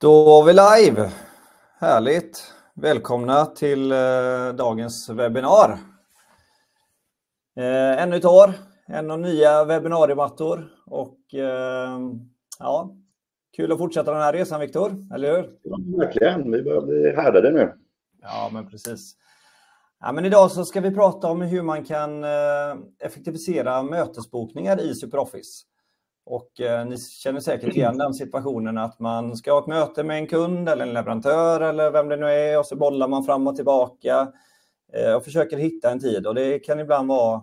Då var vi live. Härligt. Välkomna till eh, dagens webbinar. Eh, ännu ett år, ännu nya webbinariemattor och eh, ja, kul att fortsätta den här resan Viktor, eller hur? Ja, verkligen, vi börjar bli härdade nu. Ja, men precis. Ja, men idag så ska vi prata om hur man kan effektivisera mötesbokningar i SuperOffice. Och eh, ni känner säkert igen den situationen att man ska ha ett möte med en kund eller en leverantör eller vem det nu är och så bollar man fram och tillbaka eh, och försöker hitta en tid och det kan ibland vara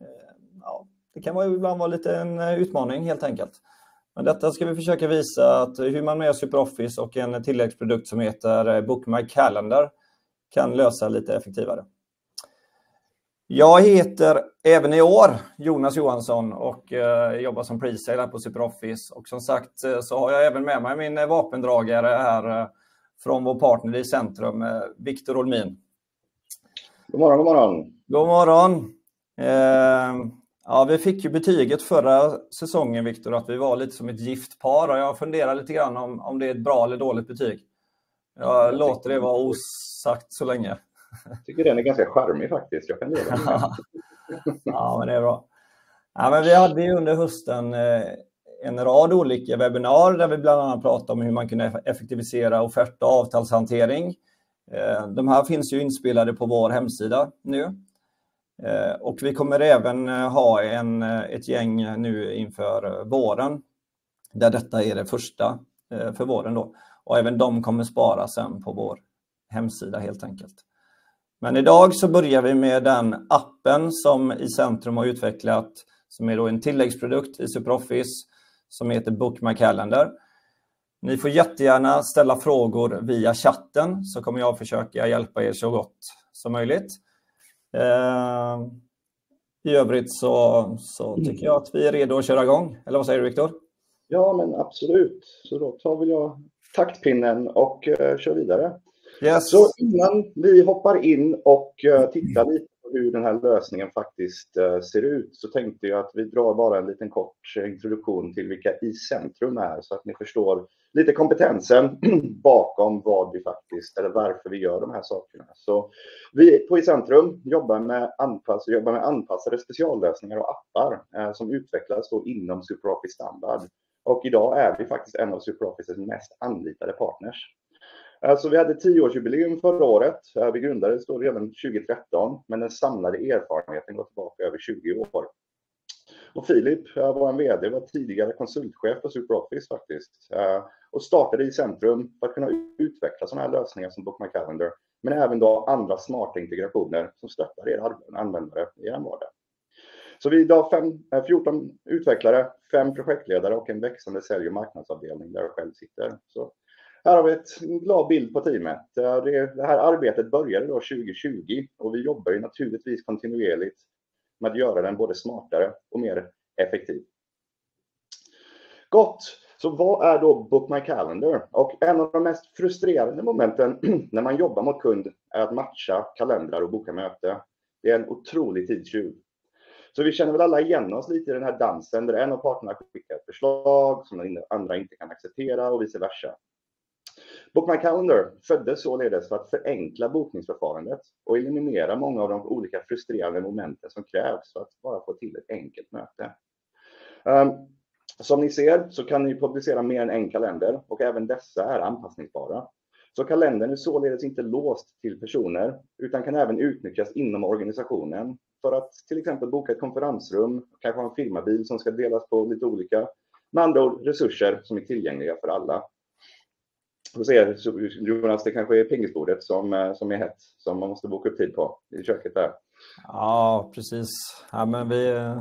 eh, ja, det kan vara ibland vara lite en eh, utmaning helt enkelt. Men detta ska vi försöka visa att hur man med SuperOffice och en tilläggsprodukt som heter eh, Book My Calendar kan lösa lite effektivare. Jag heter även i år Jonas Johansson och eh, jobbar som presale på SuperOffice. Och som sagt eh, så har jag även med mig min eh, vapendragare här eh, från vår partner i Centrum, Viktor Olmin. God morgon, god morgon. God morgon. Ja, vi fick ju betyget förra säsongen, Viktor, att vi var lite som ett gift par och jag funderar lite grann om, om det är ett bra eller dåligt betyg. Jag, jag låter det vara osagt så länge. Jag tycker den är ganska charmig faktiskt. Jag kan leva med Ja, men det är bra. Ja, men vi hade ju under hösten eh, en rad olika webbinar där vi bland annat pratade om hur man kunde effektivisera offert och avtalshantering. Eh, de här finns ju inspelade på vår hemsida nu. Eh, och vi kommer även ha en, ett gäng nu inför våren där detta är det första för våren då. Och även de kommer spara sen på vår hemsida helt enkelt. Men idag så börjar vi med den appen som i Centrum har utvecklat som är då en tilläggsprodukt i SuperOffice som heter Book My Calendar. Ni får jättegärna ställa frågor via chatten så kommer jag försöka hjälpa er så gott som möjligt. Eh, I övrigt så, så tycker jag att vi är redo att köra igång. Eller vad säger du Viktor? Ja, men absolut. Så då tar väl jag taktpinnen och eh, kör vidare. Yes. Så innan vi hoppar in och eh, tittar lite på hur den här lösningen faktiskt eh, ser ut så tänkte jag att vi drar bara en liten kort eh, introduktion till vilka i centrum är så att ni förstår lite kompetensen bakom vad vi faktiskt, eller varför vi gör de här sakerna. Så vi på i centrum jobbar med, anpass, jobbar med anpassade speciallösningar och appar eh, som utvecklas då inom SuperOffice standard. Och idag är vi faktiskt en av SuperOffices mest anlitade partners. Alltså vi hade tioårsjubileum förra året. Vi grundades då redan 2013, men den samlade erfarenheten går tillbaka över 20 år. Och Filip, vår VD, var tidigare konsultchef på SuperOffice faktiskt. Och startade i centrum för att kunna utveckla sådana här lösningar som Book My Calendar, men även då andra smarta integrationer som stöttar er användare i er vardag. Så vi är idag fem, eh, 14 utvecklare, fem projektledare och en växande sälj och marknadsavdelning där jag själv sitter. Så här har vi en glad bild på teamet. Det här arbetet började då 2020 och vi jobbar ju naturligtvis kontinuerligt med att göra den både smartare och mer effektiv. Gott! Så vad är då Book My Calendar? Och en av de mest frustrerande momenten när man jobbar mot kund är att matcha kalendrar och boka möte. Det är en otrolig tidstjuv. Så vi känner väl alla igen oss lite i den här dansen där en av parterna skickar ett förslag som den andra inte kan acceptera och vice versa. Book My Calendar föddes således för att förenkla bokningsförfarandet och eliminera många av de olika frustrerande momenten som krävs för att bara få till ett enkelt möte. Um, som ni ser så kan ni publicera mer än en kalender och även dessa är anpassningsbara. Så kalendern är således inte låst till personer utan kan även utnyttjas inom organisationen för att till exempel boka ett konferensrum, kanske ha en firmabil som ska delas på lite olika, med andra ord resurser som är tillgängliga för alla. Får se, Jonas, det kanske är pingisbordet som, eh, som är hett, som man måste boka upp tid på i köket där. Ja, precis. Ja, men vi,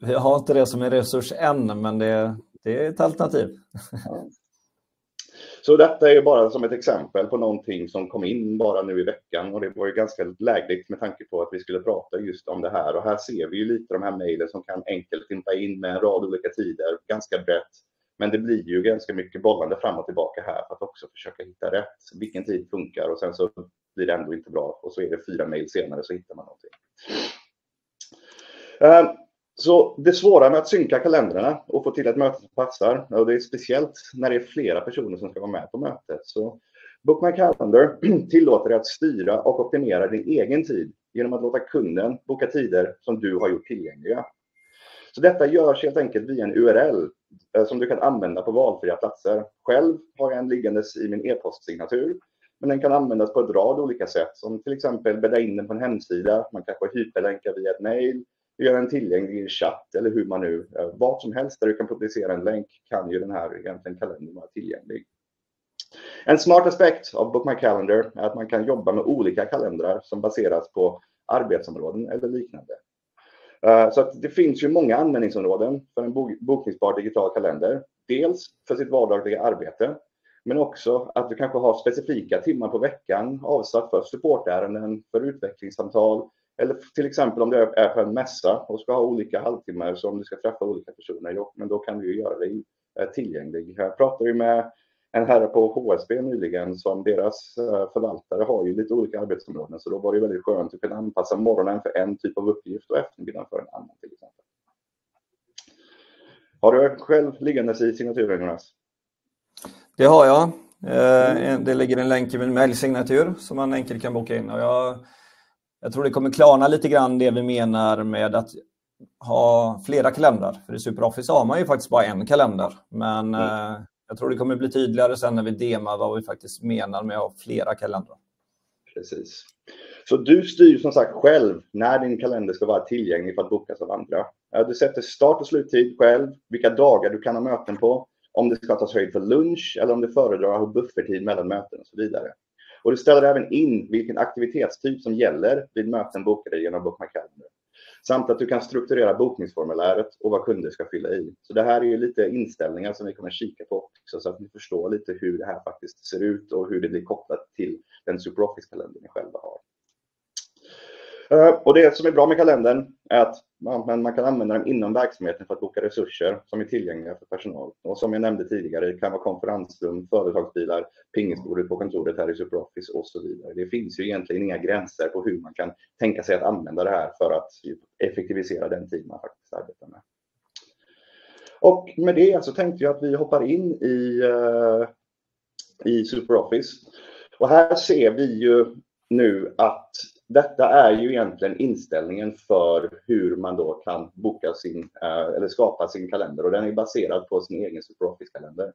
vi har inte det som en resurs än, men det, det är ett alternativ. Ja. Så detta är bara som ett exempel på någonting som kom in bara nu i veckan och det var ju ganska lägligt med tanke på att vi skulle prata just om det här och här ser vi ju lite de här mejlen som kan enkelt timpa in med en rad olika tider, ganska brett. Men det blir ju ganska mycket bollande fram och tillbaka här för att också försöka hitta rätt. Vilken tid funkar och sen så blir det ändå inte bra och så är det fyra mejl senare så hittar man någonting. Ehm, så det svåra med att synka kalendrarna och få till ett möte som passar, och det är speciellt när det är flera personer som ska vara med på mötet. Så Book My Calendar tillåter dig att styra och optimera din egen tid genom att låta kunden boka tider som du har gjort tillgängliga. Så detta görs helt enkelt via en URL Eh, som du kan använda på valfria platser. Själv har jag en liggandes i min e-postsignatur, men den kan användas på en rad olika sätt, som till exempel bädda in den på en hemsida, man kanske hyperlänkar via ett mail, gör den tillgänglig i chatt eller hur man nu, eh, vart som helst där du kan publicera en länk kan ju den här egentligen kalendern vara tillgänglig. En smart aspekt av Book My Calendar är att man kan jobba med olika kalendrar som baseras på arbetsområden eller liknande. Eh, så att det finns ju många användningsområden för en bokningsbar digital kalender. Dels för sitt vardagliga arbete, men också att du kanske har specifika timmar på veckan avsatt för supportärenden, för utvecklingssamtal eller till exempel om du är på en mässa och ska ha olika halvtimmar så om du ska träffa olika personer, men då kan du ju göra dig eh, tillgänglig. Jag pratade ju med en herre på HSB nyligen som deras eh, förvaltare har ju lite olika arbetsområden så då var det väldigt skönt att kunna anpassa morgonen för en typ av uppgift och eftermiddagen för en annan till exempel. Har du själv liggandes i signaturen Jonas? Det har jag. Eh, det ligger en länk i min mejlsignatur som man enkelt kan boka in. Och jag, jag tror det kommer klarna lite grann det vi menar med att ha flera kalendrar. För i SuperOffice har man ju faktiskt bara en kalender. Men mm. Jag tror det kommer bli tydligare sen när vi demar vad vi faktiskt menar med att ha flera kalendrar. Precis. Så du styr som sagt själv när din kalender ska vara tillgänglig för att bokas av andra. Du sätter start och sluttid själv, vilka dagar du kan ha möten på, om det ska tas höjd för lunch eller om du föredrar att ha buffertid mellan möten och så vidare. Och du ställer även in vilken aktivitetstyp som gäller vid möten bokade genom Book My Calendar. Samt att du kan strukturera bokningsformuläret och vad kunder ska fylla i. Så det här är ju lite inställningar som vi kommer kika på också så att ni förstår lite hur det här faktiskt ser ut och hur det blir kopplat till den SuperOffice-kalender ni själva har. Eh, och det som är bra med kalendern är att man, man kan använda den inom verksamheten för att boka resurser som är tillgängliga för personal. Och som jag nämnde tidigare, det kan vara konferensrum, företagsbilar, pingisbordet på kontoret här i SuperOffice och så vidare. Det finns ju egentligen inga gränser på hur man kan tänka sig att använda det här för att effektivisera den tid man faktiskt arbetar med. Och med det så tänkte jag att vi hoppar in i, eh, i SuperOffice. Och här ser vi ju nu att detta är ju egentligen inställningen för hur man då kan boka sin, eh, eller skapa sin kalender och den är baserad på sin egen SuperOffice-kalender.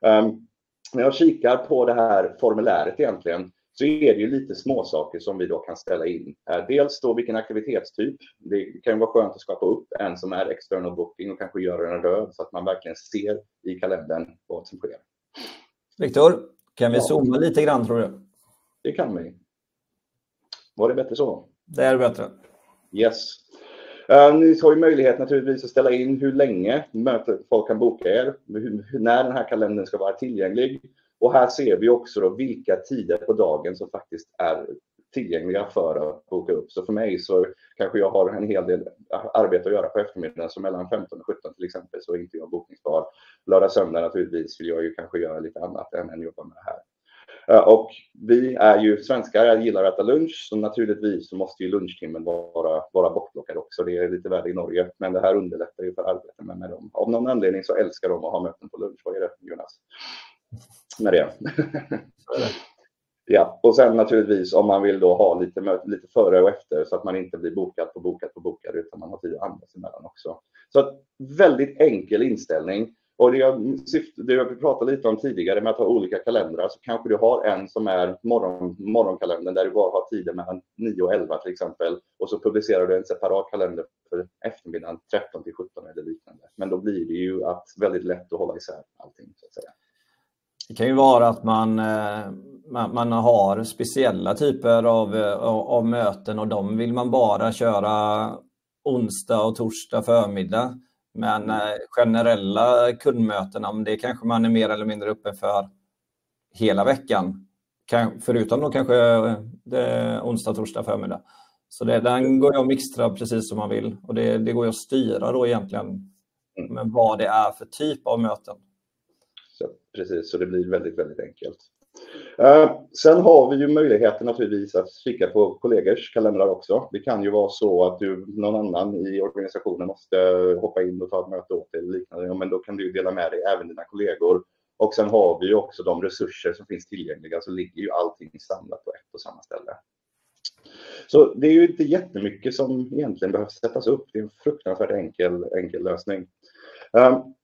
Um, när jag kikar på det här formuläret egentligen så är det ju lite småsaker som vi då kan ställa in. Uh, dels då vilken aktivitetstyp. Det kan ju vara skönt att skapa upp en som är external booking och kanske göra den röd så att man verkligen ser i kalendern vad som sker. Viktor, kan vi ja. zooma lite grann tror du? Det kan vi. Var det bättre så? Det är bättre. Yes. Uh, ni har ju möjlighet naturligtvis att ställa in hur länge mötet folk kan boka er, hur, när den här kalendern ska vara tillgänglig. Och här ser vi också då vilka tider på dagen som faktiskt är tillgängliga för att boka upp. Så för mig så kanske jag har en hel del arbete att göra på eftermiddagen, så mellan 15 och 17 till exempel så är inte jag bokningsbar. Lördag, söndag naturligtvis vill jag ju kanske göra lite annat än att jobba med det här. Eh, och vi är ju svenskar, jag gillar att äta lunch, så naturligtvis så måste ju lunchtimmen vara, vara bortplockad också. Det är lite värre i Norge, men det här underlättar ju för arbetet med, med dem. Av någon anledning så älskar de att ha möten på lunch. Vad är det, Jonas? Med det. ja, och sen naturligtvis om man vill då ha lite, lite före och efter så att man inte blir bokad på bokad på bokad utan man har tid att andas emellan också. Så väldigt enkel inställning. Och det jag, det jag pratade lite om tidigare med att ha olika kalendrar så kanske du har en som är morgon, morgonkalendern där du bara har tider mellan 9 och 11 till exempel. Och så publicerar du en separat kalender för eftermiddagen 13 till 17 eller liknande. Men då blir det ju att väldigt lätt att hålla isär allting så att säga. Det kan ju vara att man, eh, man, man har speciella typer av, av, av möten och de vill man bara köra onsdag och torsdag förmiddag. Men mm. eh, generella kundmöten, det kanske man är mer eller mindre uppe för hela veckan. Förutom då kanske eh, onsdag, torsdag förmiddag. Så det, den går att mixtra precis som man vill och det, det går att styra då egentligen mm. med vad det är för typ av möten. Så, precis, så det blir väldigt, väldigt enkelt. Eh, sen har vi ju möjligheten naturligtvis att kika på kollegors kalendrar också. Det kan ju vara så att du, någon annan i organisationen måste hoppa in och ta ett möte åt dig eller liknande. Ja, men då kan du dela med dig även dina kollegor. Och sen har vi ju också de resurser som finns tillgängliga så ligger ju allting samlat på ett och samma ställe. Så det är ju inte jättemycket som egentligen behöver sättas upp. Det är en fruktansvärt enkel, enkel lösning. Um,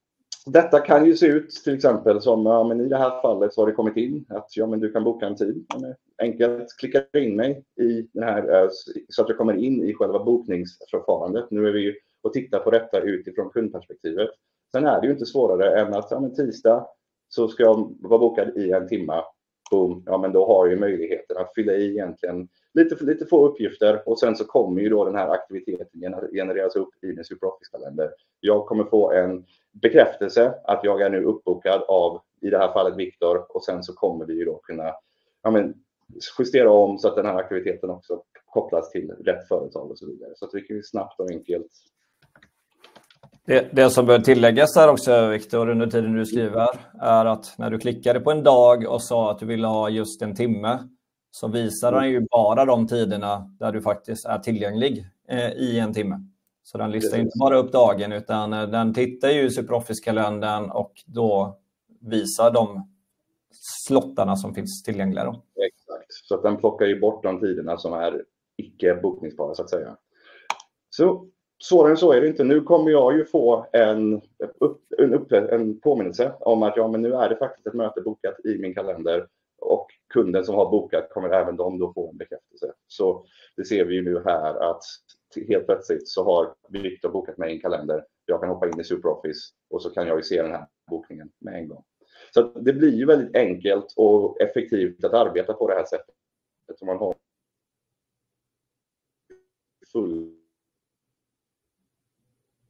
detta kan ju se ut till exempel som ja, men i det här fallet så har det kommit in att ja, men du kan boka en tid. Enkelt klicka in mig i den här eh, så att jag kommer in i själva bokningsförfarandet. Nu är vi ju och tittar på detta utifrån kundperspektivet. Sen är det ju inte svårare än att ja, men tisdag så ska jag vara bokad i en timme. Boom, ja men då har jag ju möjligheten att fylla i egentligen lite, lite få uppgifter och sen så kommer ju då den här aktiviteten genereras upp i min SuperOffice-kalender. Jag kommer få en bekräftelse att jag är nu uppbokad av, i det här fallet, Viktor och sen så kommer vi ju då kunna ja, men, justera om så att den här aktiviteten också kopplas till rätt företag och så vidare. Så att vi kan snabbt och enkelt det, det, som bör tilläggas där också, Viktor, under tiden du skriver, är att när du klickade på en dag och sa att du ville ha just en timme, så visar den ju bara de tiderna där du faktiskt är tillgänglig eh, i en timme. Så den listar inte bara upp dagen utan eh, den tittar ju i SuperOffice-kalendern och då visar de slottarna som finns tillgängliga. Då. Exakt, så den plockar ju bort de tiderna som är icke bokningsbara så att säga. Så svårare än så är det inte. Nu kommer jag ju få en, en, upp, en påminnelse om att ja, men nu är det faktiskt ett möte bokat i min kalender och kunden som har bokat kommer även de då få en bekräftelse. Så det ser vi ju nu här att helt plötsligt så har Viktor bokat mig i en kalender. Jag kan hoppa in i SuperOffice och så kan jag ju se den här bokningen med en gång. Så det blir ju väldigt enkelt och effektivt att arbeta på det här sättet. Man har full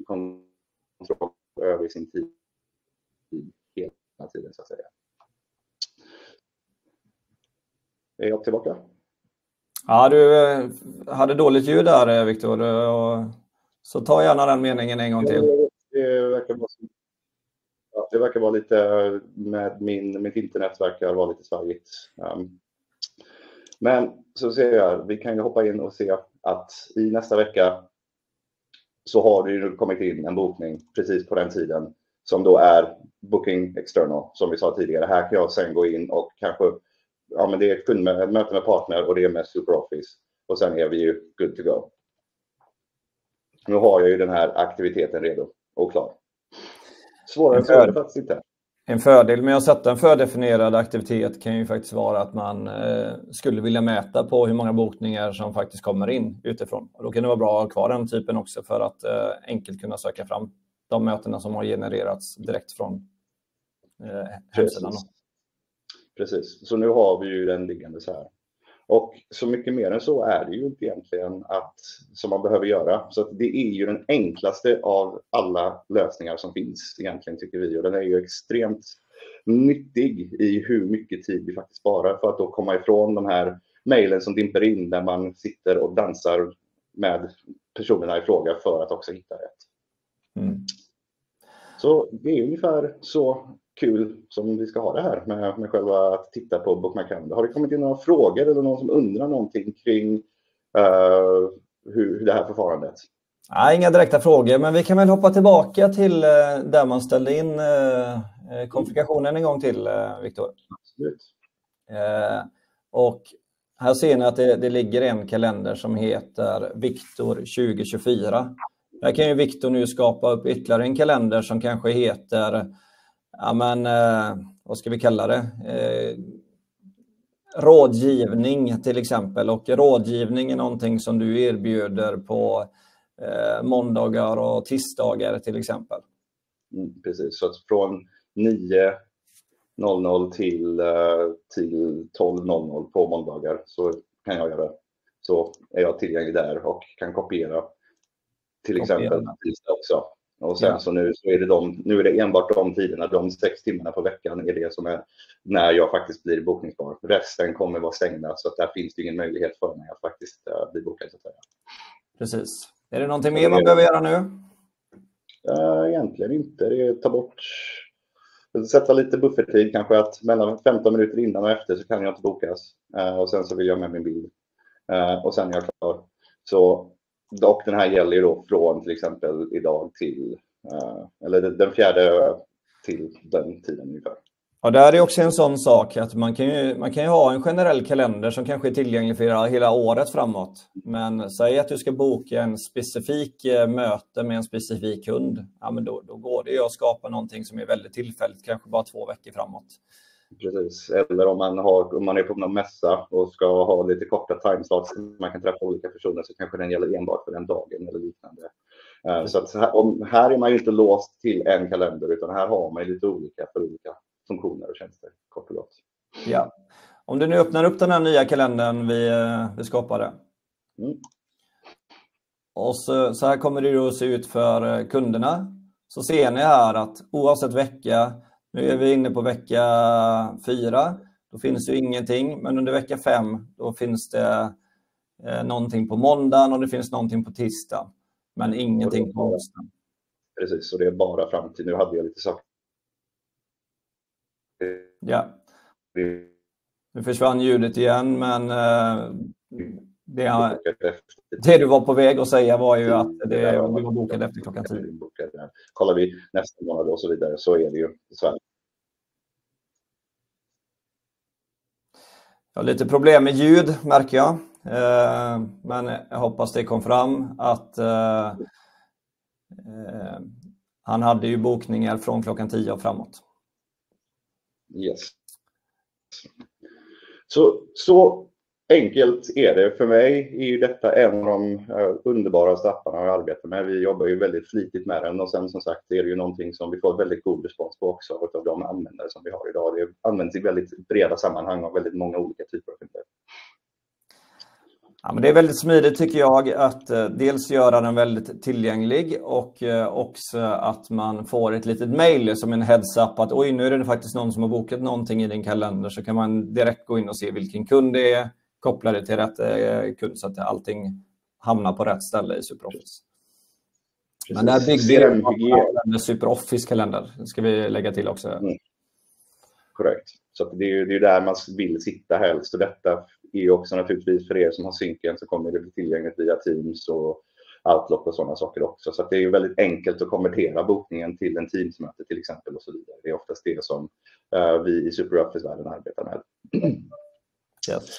kontroll över sin tid hela tiden så att säga. Är jag tillbaka? Ja, du eh, hade dåligt ljud där, eh, Viktor. Eh, så ta gärna den meningen en gång till. Det verkar vara, ja, det verkar vara lite med min, mitt internet verkar vara lite svajigt. Um, men så ser jag, vi kan ju hoppa in och se att i nästa vecka så har det ju kommit in en bokning precis på den tiden som då är Booking External som vi sa tidigare. Här kan jag sen gå in och kanske ja, men det är ett kundmöte med partner och det är med SuperOffice. Och sen är vi ju good to go. Nu har jag ju den här aktiviteten redo och klar. Svårare är det faktiskt inte. En fördel med att sätta en fördefinierad aktivitet kan ju faktiskt vara att man eh, skulle vilja mäta på hur många bokningar som faktiskt kommer in utifrån. Och då kan det vara bra att ha kvar den typen också för att eh, enkelt kunna söka fram de mötena som har genererats direkt från eh, hemsidan. Precis, så nu har vi ju den liggande så här. Och så mycket mer än så är det ju inte egentligen att, som man behöver göra. Så det är ju den enklaste av alla lösningar som finns egentligen tycker vi. Och den är ju extremt nyttig i hur mycket tid vi faktiskt sparar för att då komma ifrån de här mejlen som dimper in där man sitter och dansar med personerna i fråga för att också hitta rätt. Mm. Så det är ungefär så kul som vi ska ha det här med, med själva att titta på Book My Calendar. Har det kommit in några frågor eller någon som undrar någonting kring uh, hur, hur det här förfarandet? Nej, inga direkta frågor, men vi kan väl hoppa tillbaka till uh, där man ställde in uh, konfigurationen en gång till, uh, Viktor. Absolut. och här ser ni att det, det ligger en kalender som heter Viktor 2024. Där kan ju Viktor nu skapa upp ytterligare en kalender som kanske heter ja men, eh, vad ska vi kalla det? Eh, rådgivning till exempel. Och rådgivning är någonting som du erbjuder på eh, måndagar och tisdagar till exempel. Mm, precis, så att från 9.00 till, eh, till 12.00 på måndagar så kan jag göra. Så är jag tillgänglig där och kan kopiera till kopiera. exempel tisdag också. Och sen ja. så nu så är det de, nu är det enbart de tiderna, de sex timmarna på veckan är det som är när jag faktiskt blir bokningsbar. Resten kommer vara stängda så att där finns det ingen möjlighet för mig att faktiskt uh, bli bokad. Så att säga. Precis. Är det någonting mer man behöver göra nu? Uh, egentligen inte. Det är ta bort sätta lite buffertid, kanske att mellan 15 minuter innan och efter så kan jag inte bokas. Och sen så vill jag med min bil. Och sen är jag klar. Så, och den här gäller ju då från till exempel idag till, eh, eller den fjärde till den tiden ungefär. Ja, där är också en sån sak att man kan, ju, man kan ju ha en generell kalender som kanske är tillgänglig för hela året framåt. Men säg att du ska boka en specifik eh, möte med en specifik kund. Ja, men då, då går det ju att skapa någonting som är väldigt tillfälligt, kanske bara två veckor framåt. Precis, eller om man, har, om man är på någon mässa och ska ha lite korta timeslots, man kan träffa olika personer, så kanske den gäller enbart för den dagen eller liknande. Eh, så att här, här är man ju inte låst till en kalender, utan här har man lite olika för olika funktioner och tjänster, kort och gott. Ja. Om du nu öppnar upp den här nya kalendern vi, eh, vi skapade. Mm. Och så, så, här kommer det att se ut för eh, kunderna. Så ser ni här att oavsett vecka, nu är vi inne på vecka fyra, då finns det ingenting. Men under vecka fem, då finns det eh, någonting på måndagen och det finns någonting på tisdag. Men ingenting på onsdagen. Precis, och det är bara fram till nu hade jag lite saker Ja. Nu försvann ljudet igen, men eh, det, det, du var på väg att säga var ju att det, vi var bokade efter klockan tio. Kollar vi nästa månad och så vidare så är det ju så Jag har lite problem med ljud märker jag. Eh, men jag hoppas det kom fram att eh, eh han hade ju bokningar från klockan 10 och framåt. Yes. Så, så enkelt är det. För mig är ju detta en av de underbara underbaraste apparna jag arbetar med. Vi jobbar ju väldigt flitigt med den och sen som sagt är det ju någonting som vi får väldigt god respons på också av de användare som vi har idag. Det används i väldigt breda sammanhang av väldigt många olika typer av kunder. Ja, men det är väldigt smidigt tycker jag att eh, dels göra den väldigt tillgänglig och eh, också att man får ett litet mejl som en heads-up att oj, nu är det faktiskt någon som har bokat någonting i din kalender så kan man direkt gå in och se vilken kund det är, koppla det till rätt eh, kund så att allting hamnar på rätt ställe i SuperOffice. Men där byggde vi SuperOffice kalender, det ska vi lägga till också. Mm. Korrekt. Så det är ju det är där man vill sitta helst och detta är också naturligtvis för er som har synken så kommer det bli tillgängligt via Teams och Outlook och sådana saker också. Så det är väldigt enkelt att konvertera bokningen till en Teams-möte till exempel och så vidare. Det är oftast det som uh, vi i SuperOffice-världen arbetar med. Yes.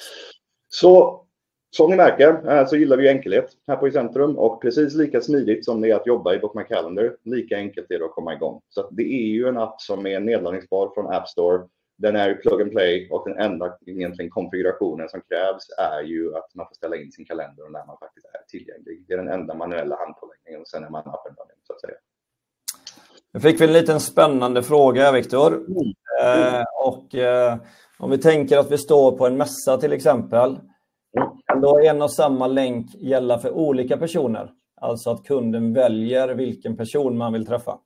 Så som ni märker så gillar vi enkelhet här på i centrum och precis lika smidigt som det är att jobba i Book My Calendar, lika enkelt är det att komma igång. Så det är ju en app som är nedladdningsbar från App Store den är plug and play och den enda egentligen konfigurationen som krävs är ju att man får ställa in sin kalender och när man faktiskt är tillgänglig. Det är den enda manuella handpåläggningen och sen är man up and running, så att säga. Nu fick vi en liten spännande fråga, Viktor. Mm. Eh, och eh, om vi tänker att vi står på en mässa till exempel, kan då en och samma länk gälla för olika personer? Alltså att kunden väljer vilken person man vill träffa?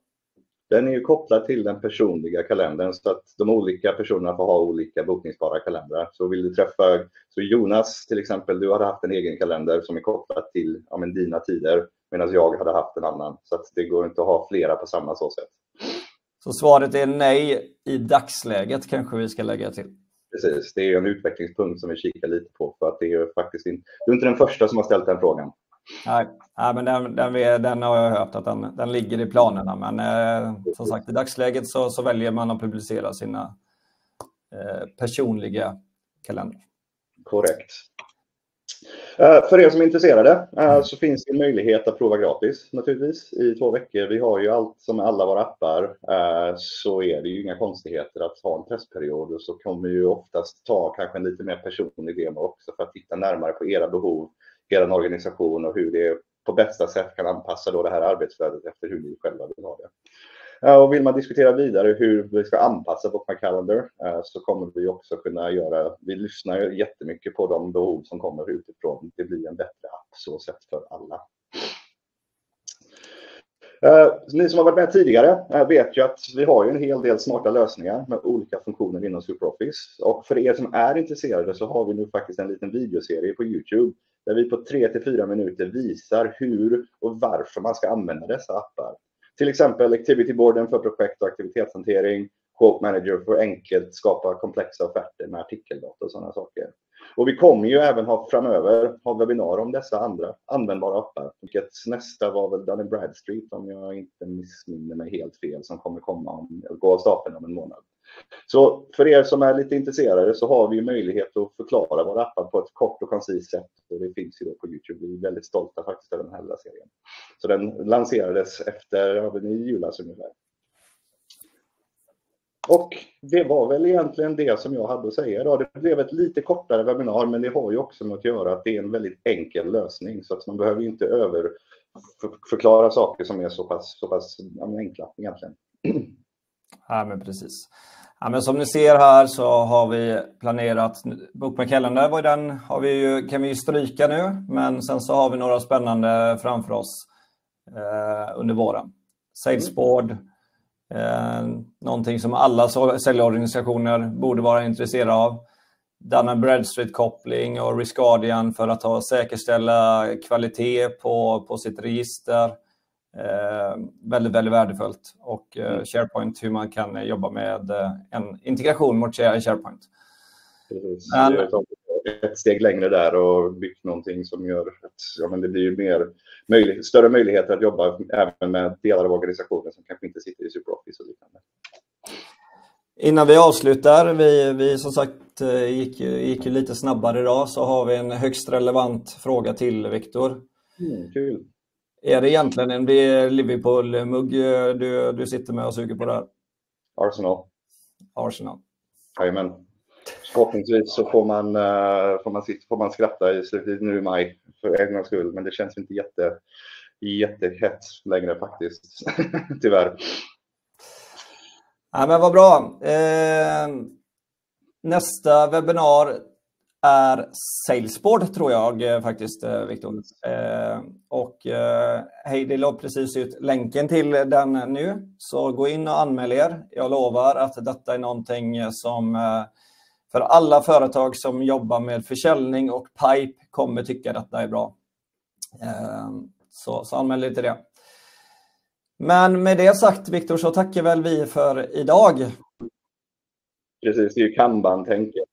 Den är ju kopplad till den personliga kalendern så att de olika personerna får ha olika bokningsbara kalendrar. Så vill du träffa, så Jonas till exempel, du hade haft en egen kalender som är kopplad till ja, men dina tider medan jag hade haft en annan. Så att det går inte att ha flera på samma så sätt. Så svaret är nej i dagsläget kanske vi ska lägga till? Precis, det är en utvecklingspunkt som vi kikar lite på för att det är faktiskt inte, du är inte den första som har ställt den frågan. Nej, nej men den, den, den, har jag hört att den, den ligger i planerna. Men eh, som sagt, i dagsläget så, så, väljer man att publicera sina eh, personliga kalendrar. Korrekt. Eh, för er som är intresserade eh, så finns det en möjlighet att prova gratis naturligtvis i två veckor. Vi har ju allt som alla våra appar eh, så är det ju inga konstigheter att ha en testperiod och så kommer ju oftast ta kanske en lite mer personlig demo också för att titta närmare på era behov er organisation och hur det på bästa sätt kan anpassa då det här arbetsflödet efter hur ni själva vill ha det. Eh, och vill man diskutera vidare hur vi ska anpassa Book Calendar eh, så kommer vi också kunna göra, vi lyssnar jättemycket på de behov som kommer utifrån. Det blir en bättre app så sett för alla. Eh, ni som har varit med tidigare vet ju att vi har ju en hel del smarta lösningar med olika funktioner inom SuperOffice. Och för er som är intresserade så har vi nu faktiskt en liten videoserie på Youtube där vi på 3 till 4 minuter visar hur och varför man ska använda dessa appar. Till exempel Activity-boarden för projekt och aktivitetshantering Quote Manager för att enkelt skapa komplexa offerter med artikeldata och sådana saker. Och vi kommer ju även ha framöver ha webbinar om dessa andra användbara appar. Vilket nästa var väl Dun Bradstreet om jag inte missminner mig helt fel som kommer komma om, gå av stapeln om en månad. Så för er som är lite intresserade så har vi möjlighet att förklara våra appar på ett kort och koncist sätt. Och det finns ju då på Youtube. Vi är väldigt stolta faktiskt över den här lilla serien. Så den lanserades efter ja, i julas ungefär. Och det var väl egentligen det som jag hade att säga idag. Det blev ett lite kortare webbinar, men det har ju också med att göra att det är en väldigt enkel lösning. Så att man behöver inte överförklara saker som är så pass, så pass ja, enkla egentligen. Ja, men precis. Ja, men som ni ser här så har vi planerat, Bookmark Calendar var den har vi ju, kan vi stryka nu, men sen så har vi några spännande framför oss eh, under våren. Salesboard, eh, någonting som alla säljorganisationer borde vara intresserade av. Dun Bradstreet-koppling och Riskadian för att ha, säkerställa kvalitet på, på sitt register. Eh, väldigt, väldigt värdefullt. Och eh, mm. SharePoint, hur man kan jobba med eh, en integration mot SharePoint. Precis. Men, ett steg längre där och byggt någonting som gör att ja, men det blir mer möjlighet, större möjligheter att jobba även med delar av organisationen som kanske inte sitter i SuperOffice och liknande. Innan vi avslutar, vi, vi som sagt gick, gick lite snabbare idag, så har vi en högst relevant fråga till Viktor. Mm, kul. Är det egentligen en Liverpool-mugg du, du sitter med och suger på där? Arsenal. Arsenal. Jajamän. Förhoppningsvis så får man, uh, får, man sitta, får man skratta i slutet nu i maj för en gångs skull. Men det känns inte jätte, jättehett längre faktiskt. Tyvärr. Ja, men vad bra. Eh, nästa webbinar är Salesboard tror jag eh, faktiskt, eh, Viktor. Eh, och eh, Heidi la precis ut länken till den nu, så gå in och anmäl er. Jag lovar att detta är någonting som eh, för alla företag som jobbar med försäljning och pipe kommer tycka detta är bra. Eh, så, så anmäl er till det. Men med det sagt, Viktor, så tackar väl vi för idag. Precis, det är ju kanban, tänker jag.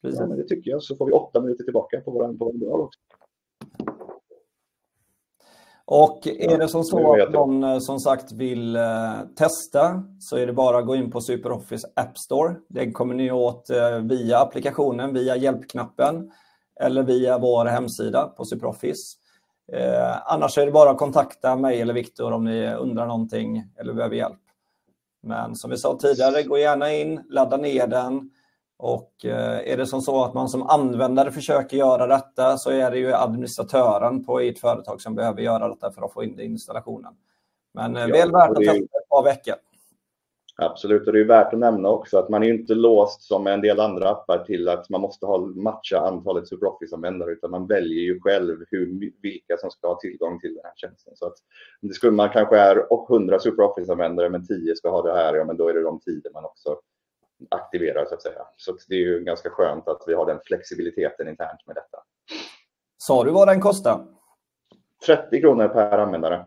Ja, men det tycker jag. Så får vi åtta minuter tillbaka på vår, på vår dag också. Och är det som så att någon eh, som sagt vill eh, testa så är det bara att gå in på SuperOffice App Store. Det kommer ni åt eh, via applikationen, via hjälpknappen eller via vår hemsida på SuperOffice. Annars är det bara att kontakta mig eller Viktor om ni undrar någonting eller behöver hjälp. Men som vi sa tidigare, gå gärna in, ladda ner den och eh, är det som så att man som användare försöker göra detta så är det ju administratören på ert företag som behöver göra detta för att få in det i installationen. Men eh, ja, väl värt att testa ett par veckor. Absolut, och det är värt att nämna också att man är inte låst som en del andra appar till att man måste ha matcha antalet SuperOffice-användare utan man väljer ju själv hur, vilka som ska ha tillgång till den här tjänsten. Så att det skulle man kanske är 100 SuperOffice-användare men 10 ska ha det här, ja men då är det de 10 man också aktiverar så att säga. Så det är ju ganska skönt att vi har den flexibiliteten internt med detta. Sa du vad den kostar? 30 kronor per användare.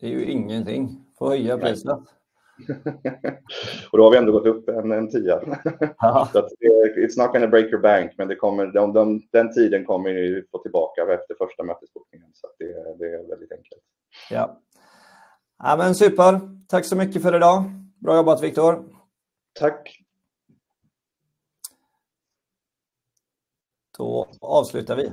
Det är ju ingenting. Får höja priset. och då har vi ändå gått upp en, en tia. så att it's not gonna break your bank, men det kommer, de, de, den tiden kommer ni få tillbaka efter första mötesbokningen. Så det, det, är väldigt enkelt. Ja. ja, men super. Tack så mycket för idag. Bra jobbat Viktor. Tack. Då avslutar vi.